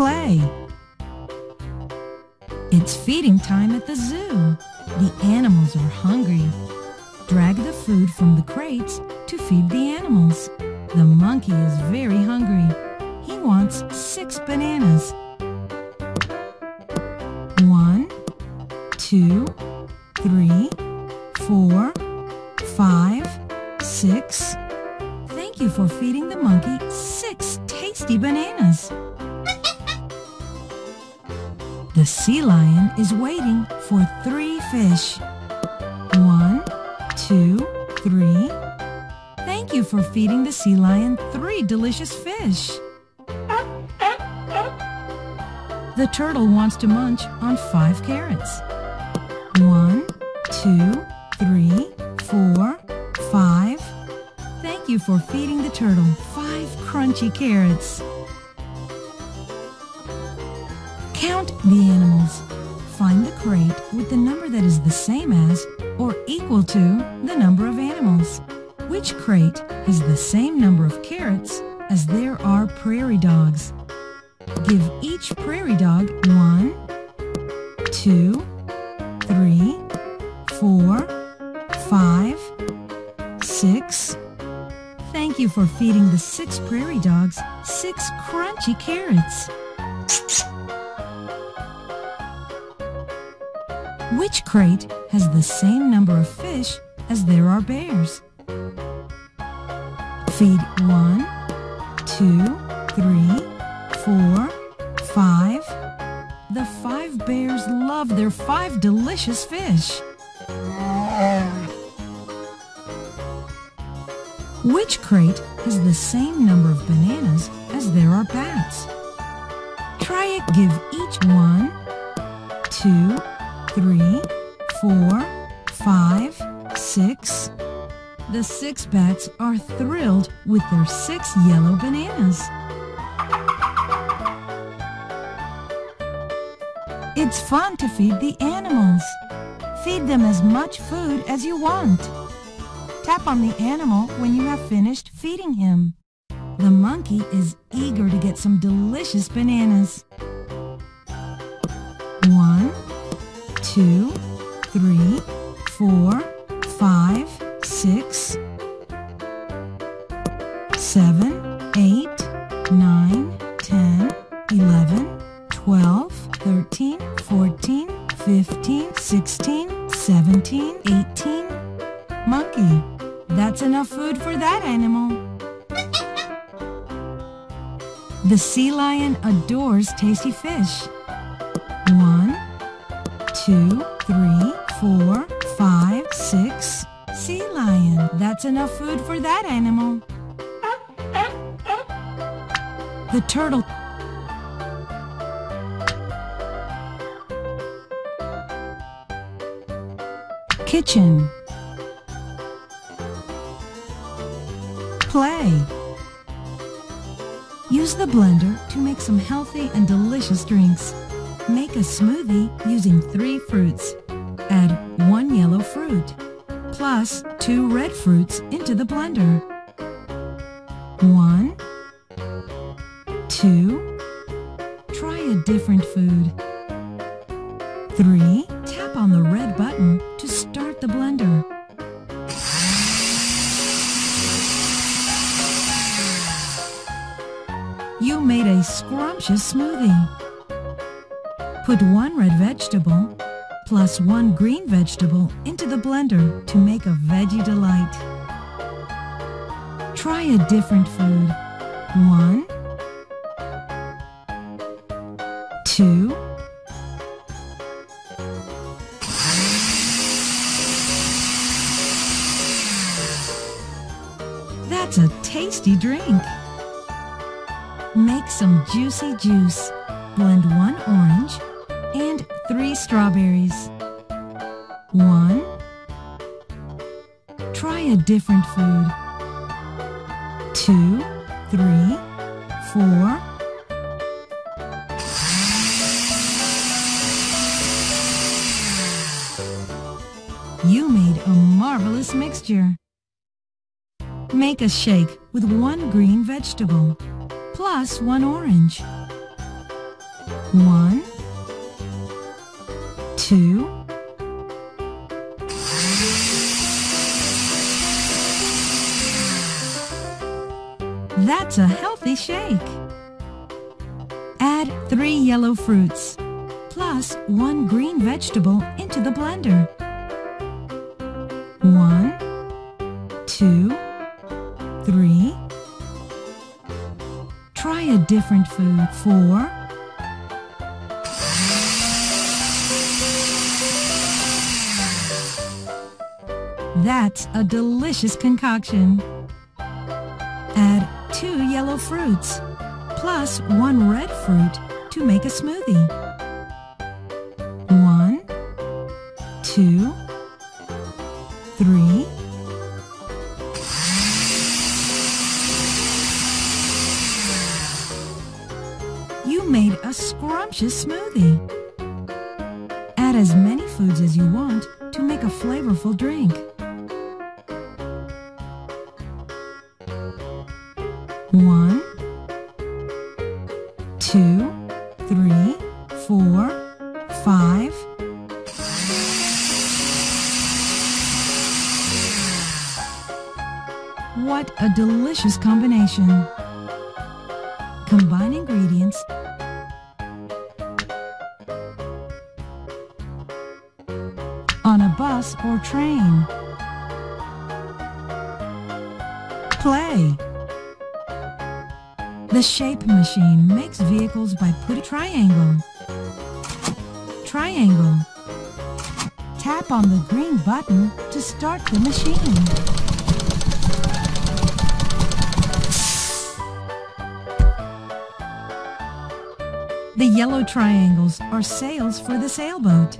Play. It's feeding time at the zoo. The animals are hungry. Drag the food from the crates to feed the animals. The monkey is very hungry. He wants six bananas. One, two, three, four, five, six. Thank you for feeding the monkey six tasty bananas. The sea lion is waiting for three fish. One, two, three. Thank you for feeding the sea lion three delicious fish. The turtle wants to munch on five carrots. One, two, three, four, five. Thank you for feeding the turtle five crunchy carrots. The. Crate has the same number of fish as there are bears? Feed one, two, three, four, five. The five bears love their five delicious fish. Which crate has the same number of bananas as there are bats? Try it. Give each one, two, three, four, five, six. The six bats are thrilled with their six yellow bananas. It's fun to feed the animals. Feed them as much food as you want. Tap on the animal when you have finished feeding him. The monkey is eager to get some delicious bananas. One, two, three, four, five, six, seven, eight, nine, ten, eleven, twelve, thirteen, fourteen, fifteen, sixteen, seventeen, eighteen. Monkey, that's enough food for that animal. The sea lion adores tasty fish. Enough food for that animal. The turtle. Kitchen. Play. Use the blender to make some healthy and delicious drinks. Make a smoothie using three fruits. Add one yellow fruit, plus two red fruits into the blender. One, two, try a different food. Three, tap on the red button to start the blender. You made a scrumptious smoothie. Put one red vegetable plus one green vegetable the blender to make a veggie delight. Try a different food. One, two, That's a tasty drink. Make some juicy juice. Blend one orange and three strawberries. One. Try a different food. Two, three, four. You made a marvelous mixture. Make a shake with one green vegetable plus one orange. One, two, That's a healthy shake. Add three yellow fruits, plus one green vegetable into the blender. One, two, three. Try a different food. Four, That's a delicious concoction. Two yellow fruits, plus one red fruit to make a smoothie. One, two, three, You made a scrumptious smoothie. Add as many foods as you want to make a flavorful drink. One, two, three, four, five. What a delicious combination! The shape machine makes vehicles by putting triangle. Triangle. Tap on the green button to start the machine. The yellow triangles are sails for the sailboat.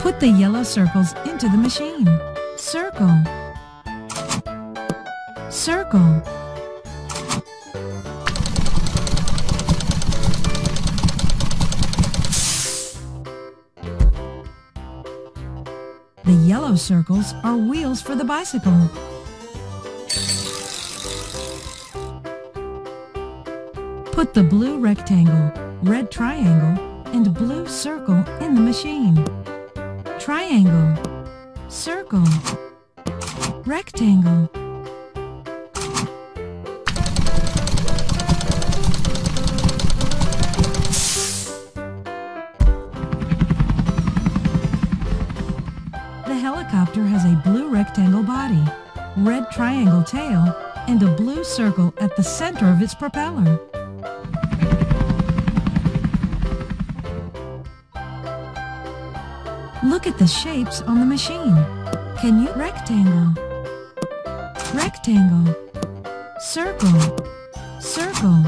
Put the yellow circles into the machine. Circle. Circle. The yellow circles are wheels for the bicycle. Put the blue rectangle, red triangle, and blue circle in the machine. Triangle, circle, rectangle. The helicopter has a blue rectangle body, red triangle tail, and a blue circle at the center of its propeller. Look at the shapes on the machine. Can you rectangle? Rectangle. Circle. Circle.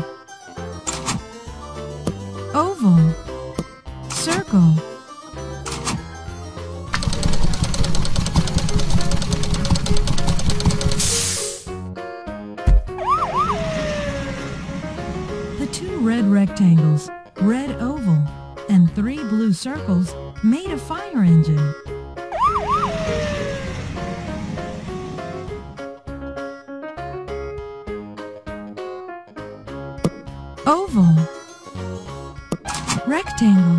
Oval. Circle. The two red rectangles, red oval, and three blue circles made a fire engine. Oval Rectangle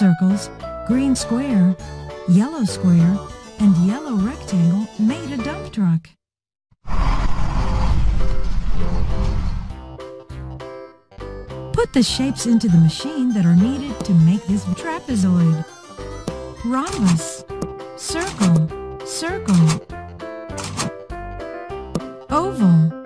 circles, green square, yellow square, and yellow rectangle made a dump truck. Put the shapes into the machine that are needed to make this trapezoid. Rhombus, circle, circle. Oval.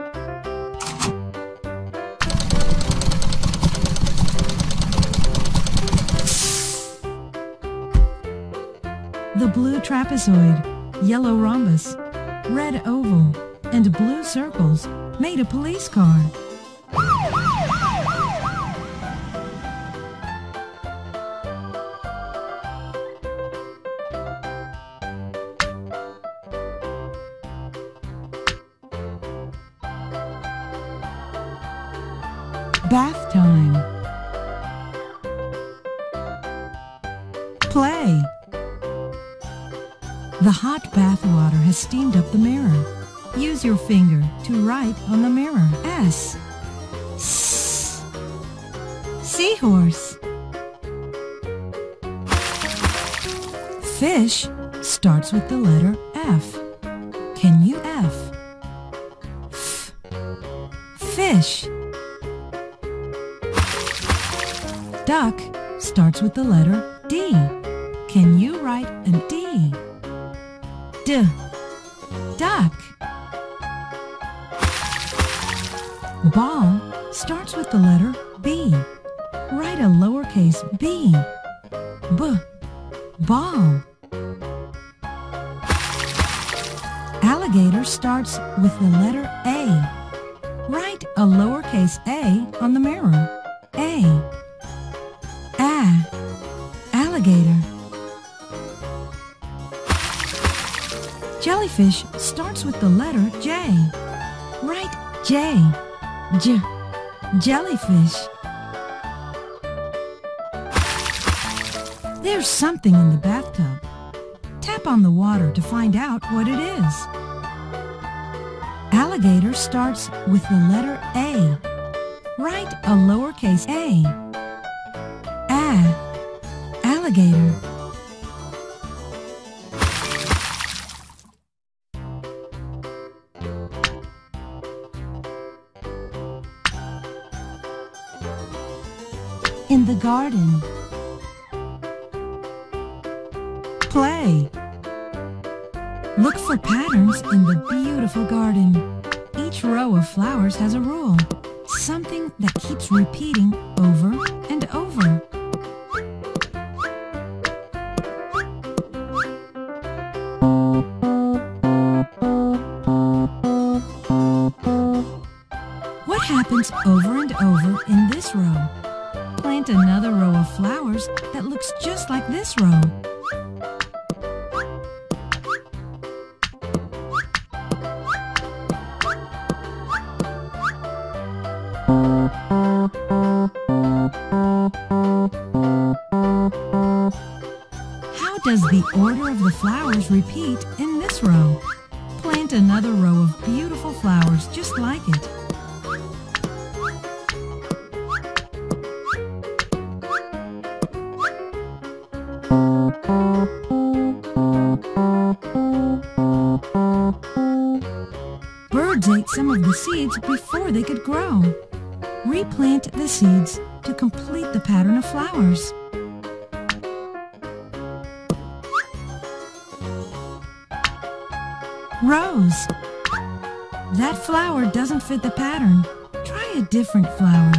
Trapezoid, yellow rhombus, red oval, and blue circles made a police car. Bath time. Steamed up the mirror. Use your finger to write on the mirror. S. S. Seahorse. Fish starts with the letter F. Can you F? F. Fish. Duck starts with the letter Duck. Ball starts with the letter B. Write a lowercase b. B. Ball. Alligator starts with the letter A. Write a lowercase a on the mirror. A. A. Alligator. Jellyfish starts with the letter J. Write J. J. Jellyfish. There's something in the bathtub. Tap on the water to find out what it is. Alligator starts with the letter A. Write a lowercase a. A. Alligator. The garden. Play. Look for patterns in the beautiful garden. Each row of flowers has a rule, something that keeps repeating over order of the flowers repeat different flower.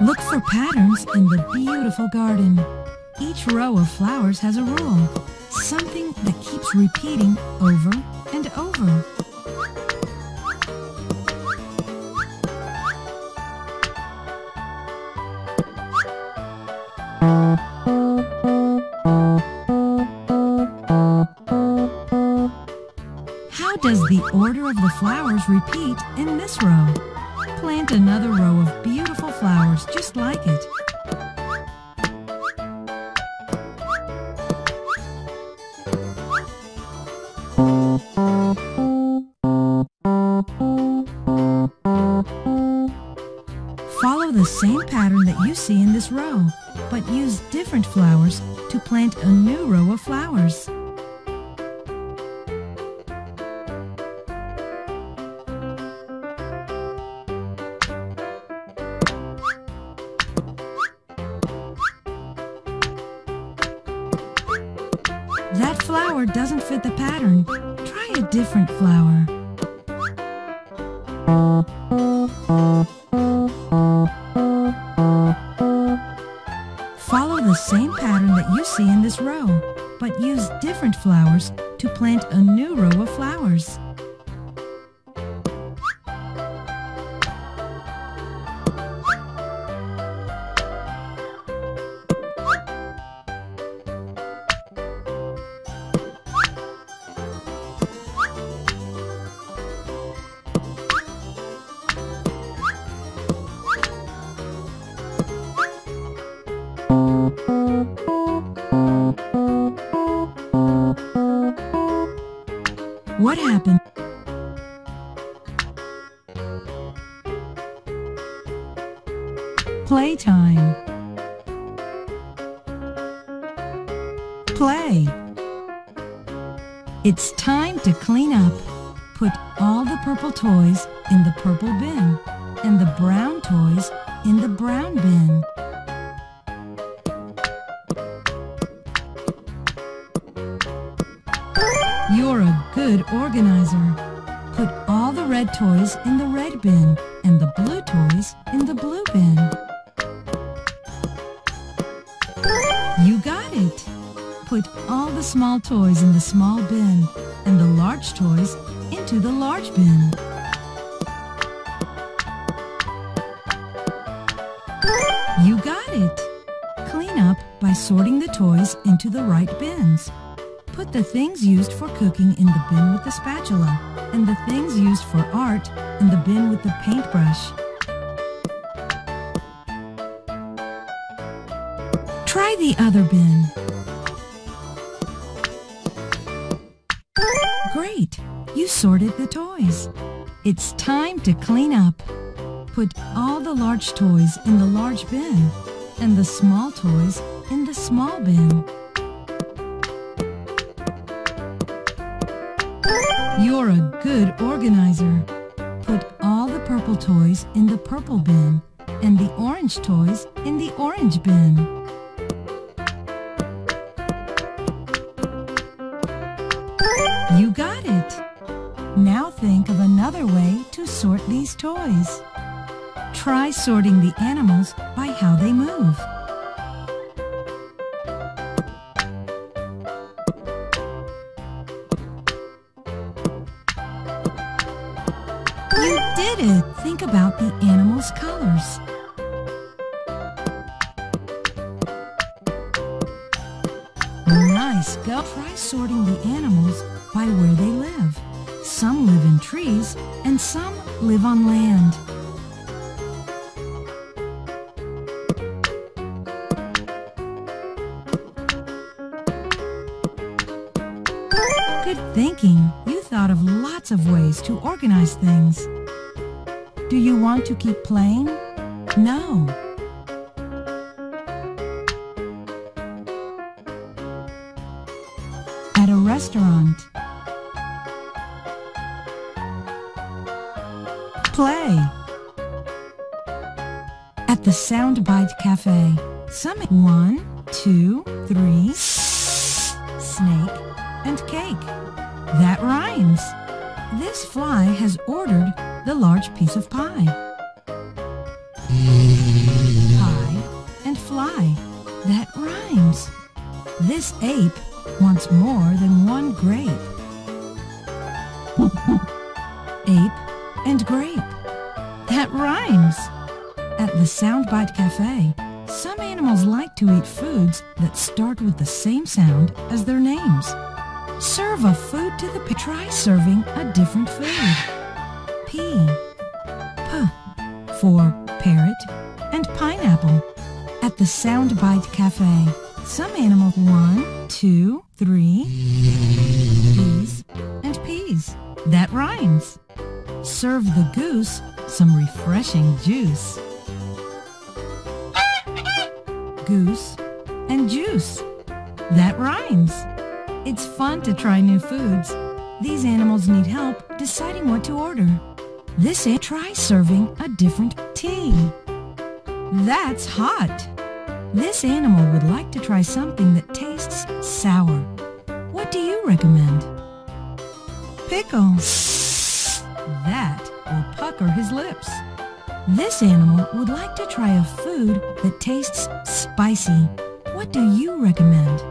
Look for patterns in the beautiful garden. Each row of flowers has a rule, something that keeps repeating Follow the same pattern that you see in this row, but use different flowers to plant a new row of flowers. That flower doesn't fit the pattern. Try a different flower. Time to clean up. Put all the purple toys in the purple bin and the brown toys in the brown bin. You're a good organizer. Put all the red toys in the red bin and the blue toys in the blue bin. You got it! Put all the small toys in the small bin and the large toys into the large bin. You got it! Clean up by sorting the toys into the right bins. Put the things used for cooking in the bin with the spatula and the things used for art in the bin with the paintbrush. Try the other bin. Sorted the toys. It's time to clean up. Put all the large toys in the large bin and the small toys in the small bin. You're a good organizer. Put all the purple toys in the purple bin and the orange toys in the orange bin. These toys. Try sorting the animals by how they move. You did it! Think about the animals' colors. Nice! Go try sorting the animals by where thinking. You thought of lots of ways to organize things. Do you want to keep playing? No. At a restaurant. Play. At the Soundbite Cafe. Some and grape. That rhymes. At the Soundbite Cafe, some animals like to eat foods that start with the same sound as their names. Serve a food to the. Try serving a different food. P. P. For parrot and pineapple. At the Soundbite Cafe, some animals one, two, three, peas and peas. That rhymes. Serve the goose some refreshing juice. Goose and juice. That rhymes. It's fun to try new foods. These animals need help deciding what to order. This a try serving a different tea. That's hot. This animal would like to try something that tastes sour. What do you recommend? Pickle. That pucker his lips. This animal would like to try a food that tastes spicy. What do you recommend?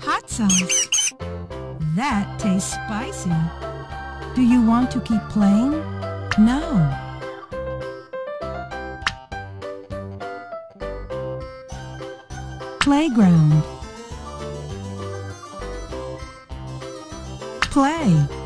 Hot sauce. That tastes spicy. Do you want to keep playing? No. Playground. Play.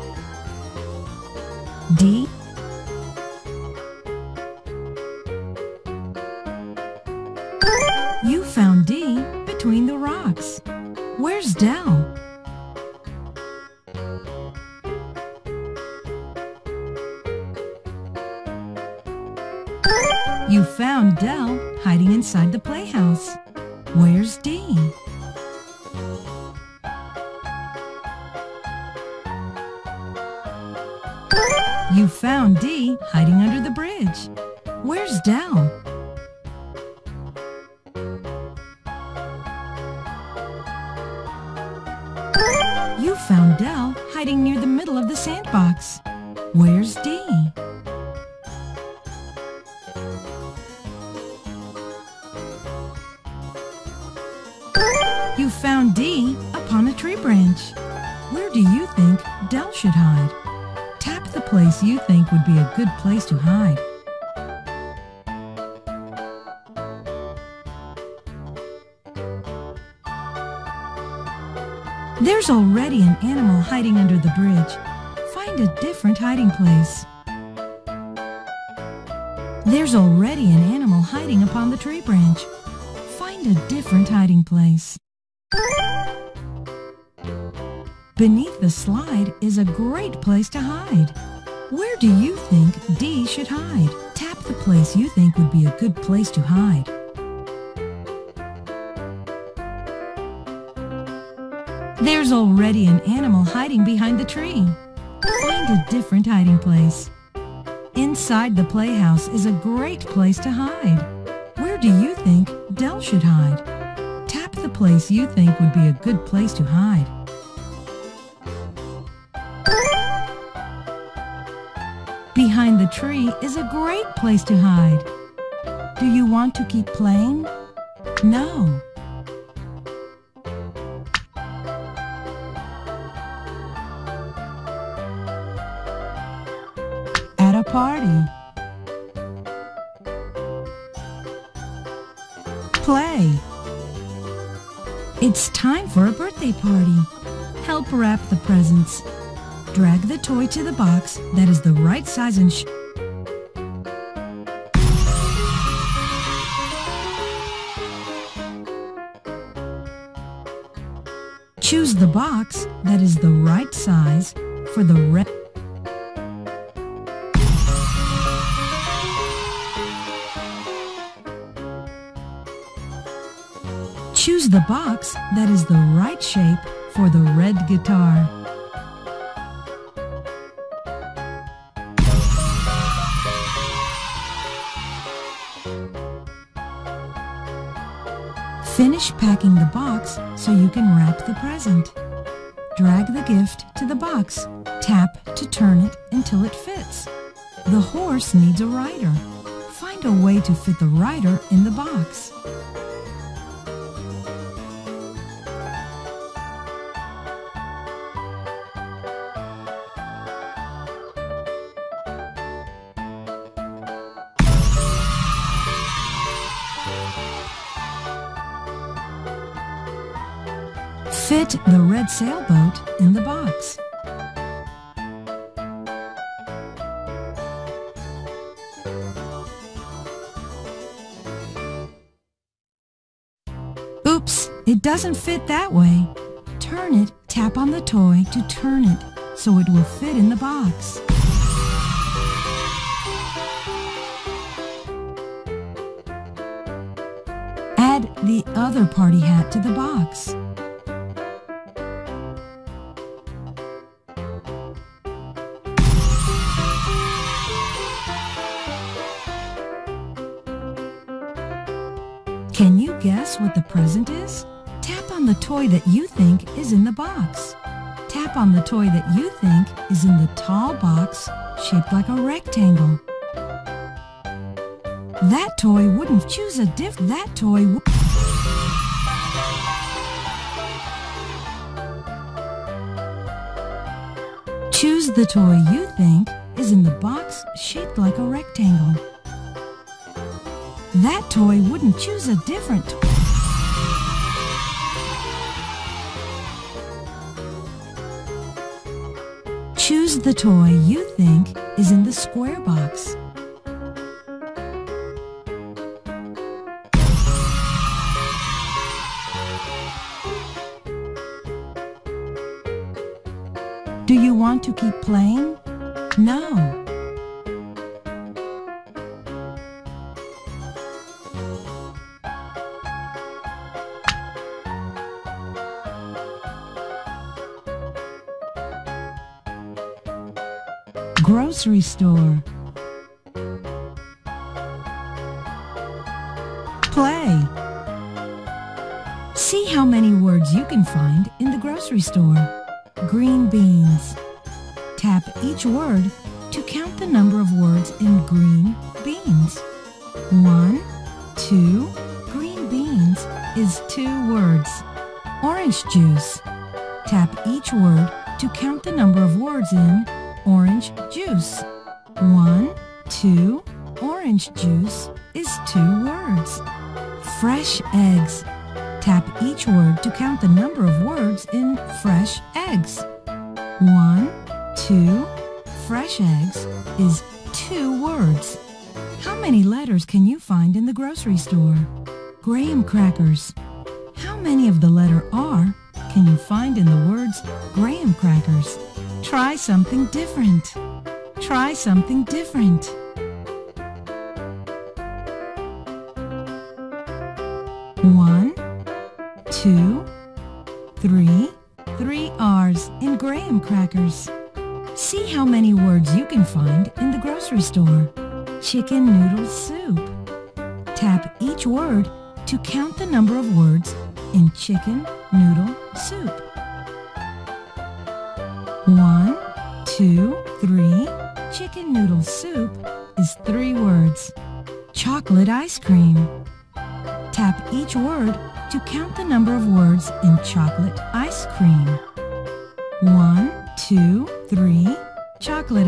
You found Del hiding inside the playhouse. Where's Dee? You found Dee hiding under the bridge. Where's Del? There's already an animal hiding under the bridge. Find a different hiding place. There's already an animal hiding upon the tree branch. Find a different hiding place. Beneath the slide is a great place to hide. Where do you think Dee should hide? Tap the place you think would be a good place to hide. There's already an animal hiding behind the tree. Find a different hiding place. Inside the playhouse is a great place to hide. Where do you think Del should hide? Tap the place you think would be a good place to hide. Behind the tree is a great place to hide. Do you want to keep playing? No. Time for a birthday party. Help wrap the presents. Drag the toy to the box that is the right size and Choose the box that is the right size for the red. Choose the box that is the right shape for the red guitar. Finish packing the box so you can wrap the present. Drag the gift to the box. Tap to turn it until it fits. The horse needs a rider. Find a way to fit the rider in the box. Fit the red sailboat in the box. Oops, it doesn't fit that way. Turn it, tap on the toy to turn it so it will fit in the box. Add the other party hat to the box. That you think is in the box. Tap on the toy that you think is in the tall box shaped like a rectangle. That toy wouldn't choose a diff. That toy. Would. Choose the toy you think is in the box shaped like a rectangle. That toy wouldn't choose a different The toy you think is in the square box. Do you want to keep playing? No. Grocery store. Play. See how many words you can find in the grocery store. Green beans. Tap each word to count the number of words in green beans. One, two, green beans is two words. Orange juice. Tap each word to count the number of words in orange juice. One, two, orange juice is two words. Fresh eggs. Tap each word to count the number of words in fresh eggs. One, two, fresh eggs is two words. How many letters can you find in the grocery store? Graham crackers. How many of the letter R can you find in the words graham crackers? Try something different. Try something different. One, two, three, three R's in graham crackers. See how many words you can find in the grocery store. Chicken noodle soup. Tap each word to count the number of words in chicken noodle soup. One, two, three. Chicken noodle soup is three words. Chocolate ice cream. Tap each word to count the number of words in chocolate ice cream. One, two, three, chocolate